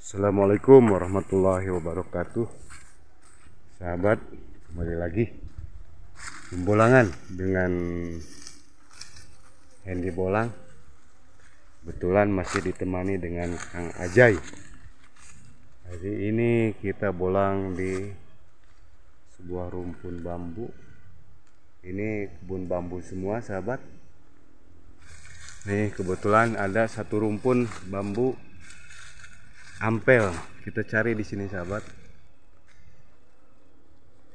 Assalamualaikum warahmatullahi wabarakatuh. Sahabat kembali lagi Bolangan dengan Hendy Bolang. Kebetulan masih ditemani dengan Kang Ajay. Hari ini kita bolang di Sebuah rumpun bambu. Ini kebun bambu semua sahabat. Nih kebetulan ada satu rumpun bambu ampel. Kita cari di sini sahabat.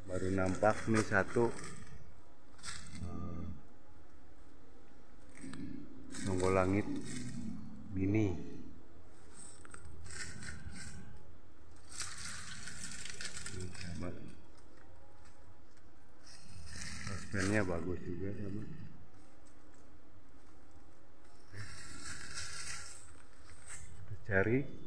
Baru nampak nih satu. Nongol langit. Mini ini sahabat. Bagus juga sahabat. Kita cari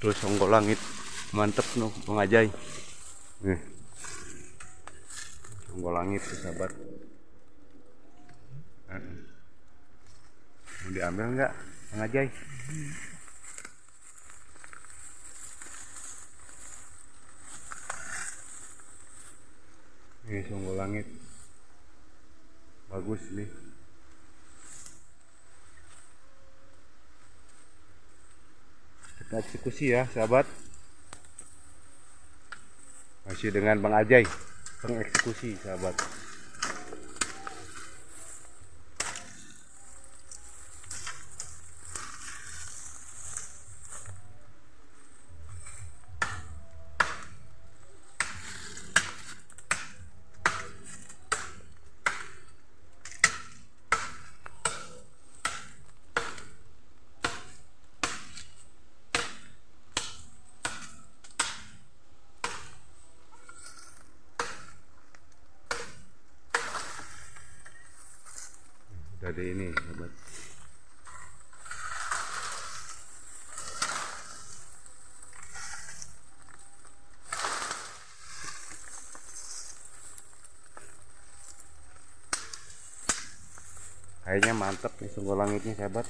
terus songgok langit mantep no pengajai nih. Songgok langit sahabat mau diambil nggak? Pengajai ini songgok langit. Bagus nih eksekusi ya sahabat. Masih dengan Bang Ajay pengeksekusi sahabat dari ini sahabat kayaknya mantep nih sungguh langitnya sahabat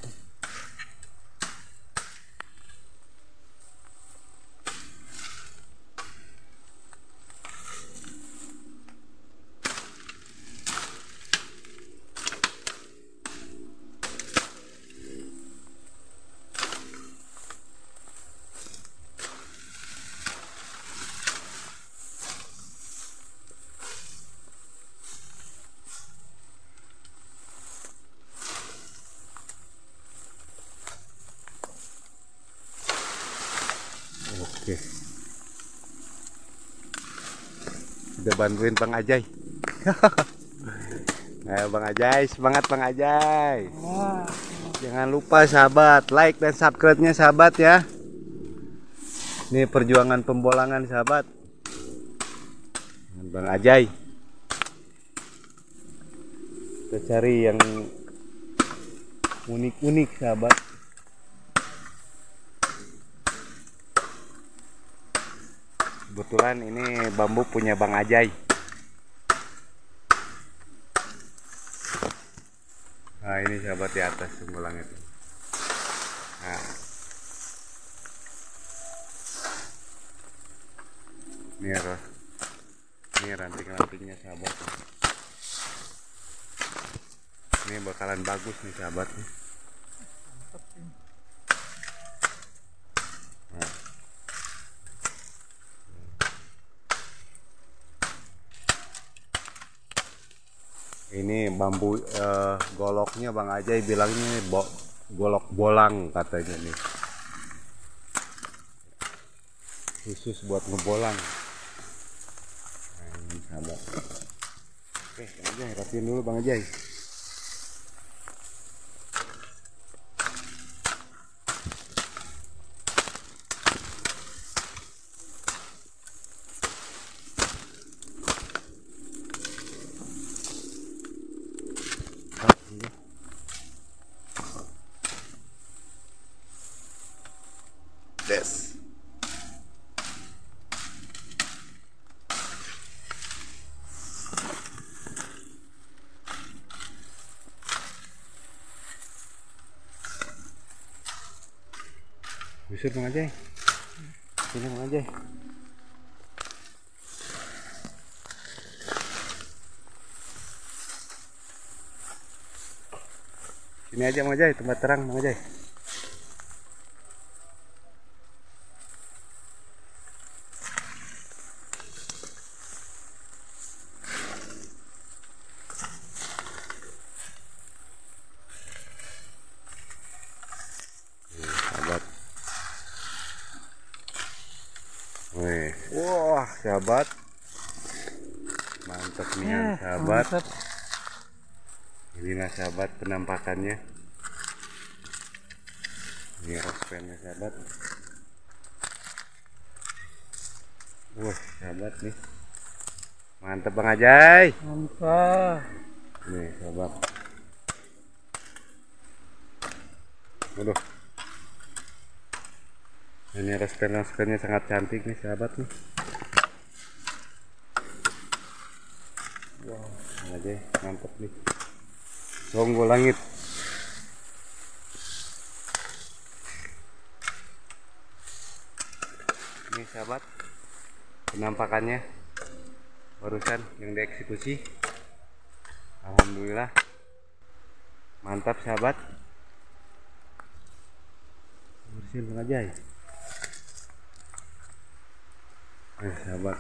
Oke. Udah bantuin Bang Ajay. Ayo Bang Ajay, semangat Bang Ajay. Jangan lupa sahabat, like dan subscribe-nya sahabat ya. Ini perjuangan pembolangan sahabat. Bang Ajay. Kita cari yang unik-unik sahabat. Kebetulan ini bambu punya Bang Ajay nah ini sahabat di atas sumber langit. Nah. Ini ya ini ranting-rantingnya sahabat. Ini bakalan bagus nih sahabat. Ini bambu eh, goloknya Bang Ajay bilangnya bo golok bolang katanya nih. Khusus buat ngebolang. Nah, ini sahabat oke Bang Ajay rapiin dulu Bang Ajay Busur Bang Ajay. Sini Bang Ajay. Sini aja Bang Ajay, tempat terang Bang Ajay. sahabat Wih, wah sahabat. Mantap nih Ya, sahabat. mantap. inilah sahabat penampakannya. Ini rospennya sahabat. Wah sahabat nih. Mantap bang Ajay. Mantap. nih sahabat. Waduh. Ini raspen-raspennya sangat cantik nih sahabat nih. Wow, aja mantap nih. Tunggu langit. Ini sahabat penampakannya barusan yang dieksekusi. Alhamdulillah mantap sahabat bersihin Bang Ajay eh sahabat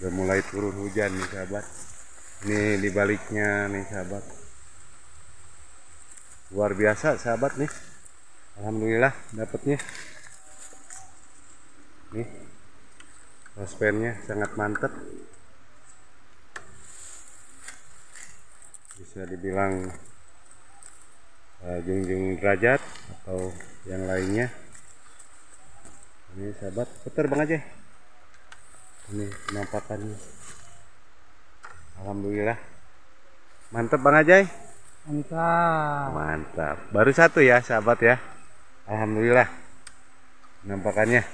udah mulai turun hujan nih sahabat. Ini dibaliknya nih sahabat. Luar biasa sahabat nih. Alhamdulillah dapatnya nih rospennya sangat mantap bisa dibilang uh, jungjung derajat atau yang lainnya. Ini sahabat putar bang aja ini penampakannya Alhamdulillah. Mantap bang Ajay Mantap. mantap. Baru satu ya sahabat ya? Alhamdulillah. Penampakannya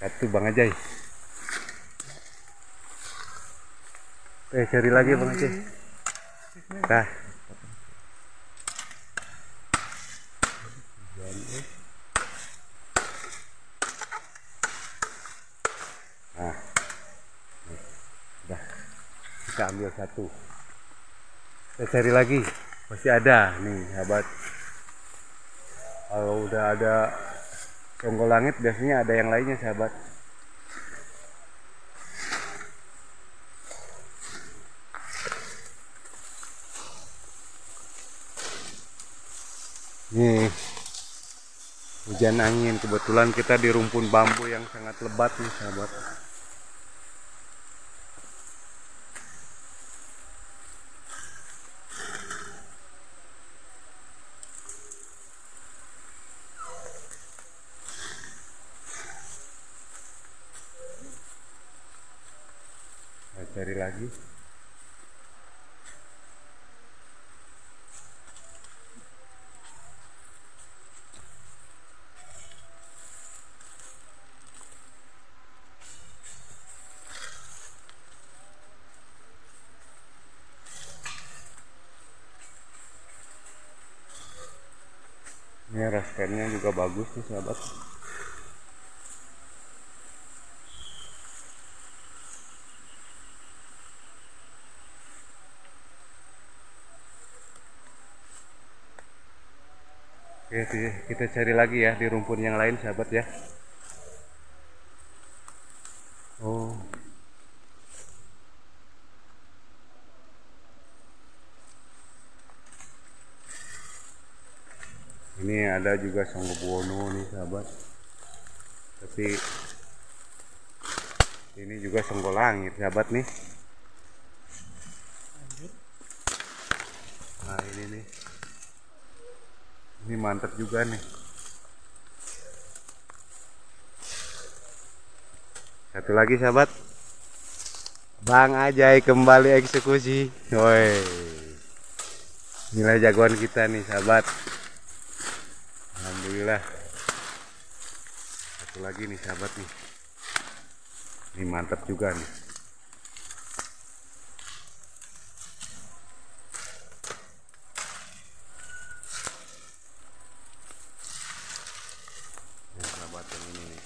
satu bang Ajay eh cari lagi bang Ajay Dah. Nah. Nih, Udah. Kita ambil satu. Kita cari lagi. Masih ada nih, sahabat. Kalau udah ada tonggol langit biasanya ada yang lainnya, sahabat. Nih, hujan angin. Kebetulan kita di rumpun bambu yang sangat lebat nih, sahabat. Kita cari lagi. Ini raspennya juga bagus nih sahabat. gitu ya. kita cari lagi ya di rumpun yang lain sahabat ya. Oh. Ini ada juga songgobono nih sahabat. Tapi ini juga senggolangit sahabat nih. Ini mantap juga nih. Satu lagi sahabat. Bang Ajay kembali eksekusi. Woi. Nilai jagoan kita nih sahabat. Alhamdulillah. Satu lagi nih sahabat nih. Ini mantap juga nih Sahabat yang ini nih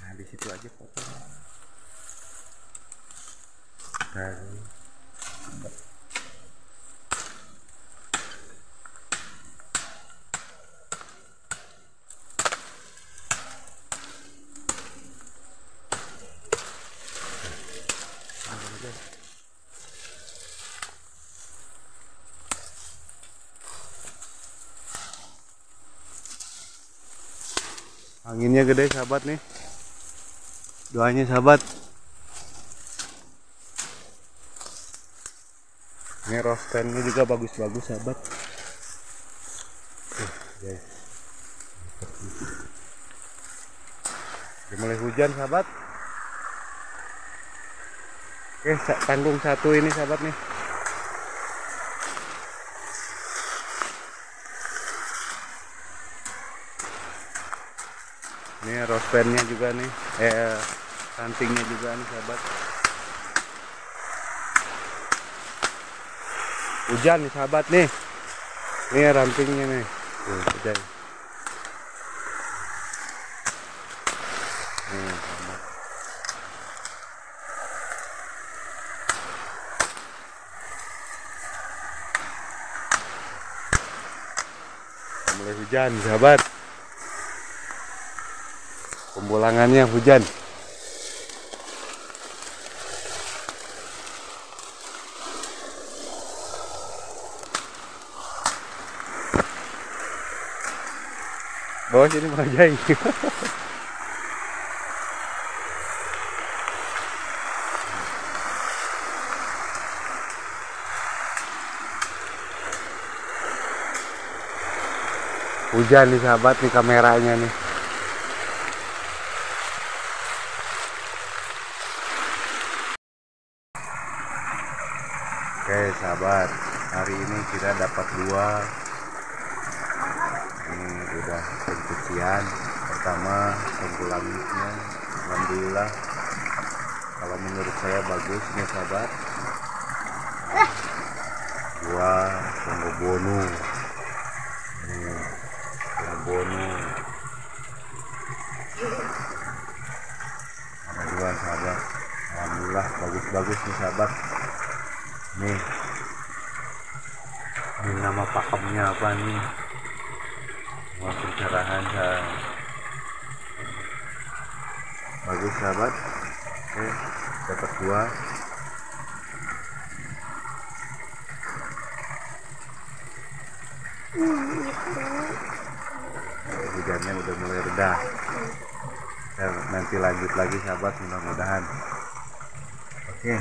Nah, di aja foto. Anginnya gede sahabat nih. Doanya sahabat. Ini rostannya juga bagus-bagus sahabat. Tuh, mulai hujan sahabat. Oke, tanggung satu ini sahabat nih. Ini rospennya juga nih, eh rantingnya juga nih sahabat. Hujan nih sahabat nih. Ini rantingnya nih. Tuh, hujan. Mulai hujan sahabat. Pembolangannya hujan. Bawa sini Bang Jai. Hujan nih sahabat nih kameranya nih. Oke sahabat, hari ini kita dapat dua. Udah pencucian. Pertama tengkulangitnya, alhamdulillah. Kalau menurut saya bagus nih sahabat. Dua tenggobono. Ini tenggobono. Ada dua sahabat. Alhamdulillah bagus-bagus nih sahabat nih ini nama pakemnya apa nih Wah saya bagus sahabat. Oke dapat dua. Hujannya udah mulai reda Dan nanti lanjut lagi sahabat. Mudah-mudahan. Oke